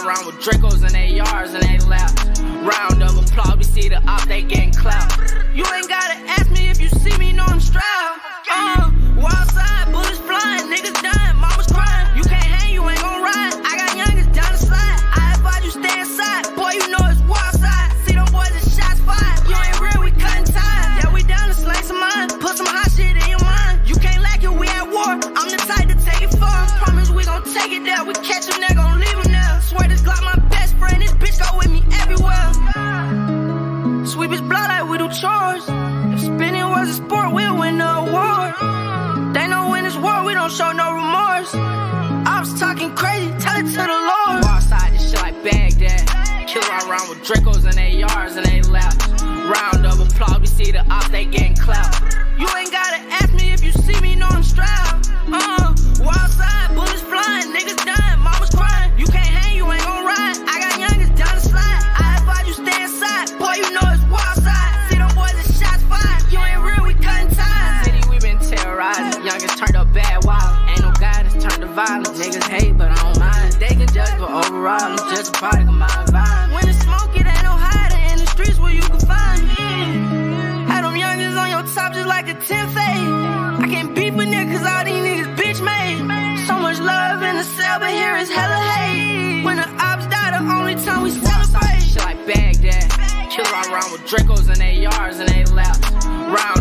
Dracos and ARs and they left. Round of applause, we see the op, they getting Sweep his blood like we do chores. If spinning was a sport, we'll win the award. They know in this war, we don't show no remorse. I was talking crazy, tell it to the Lord. Wall side, this shit like Baghdad. Kill around with Dracos and ARs and they left. Round of applause, we see the ops, they getting clapped. Niggas hate, but I don't mind. They can judge, but overall, I'm just a product of my environment. When it's smoke, it ain't no hiding in the streets where you can find me. Had them youngins on your top just like a 10 fade. I can't beef with niggas, cause all these niggas bitch made. So much love in the cell, but here is hella hate. When the ops die, the only time we celebrate. Shit like Baghdad. Kill around with Dracos and ARs and they left. Round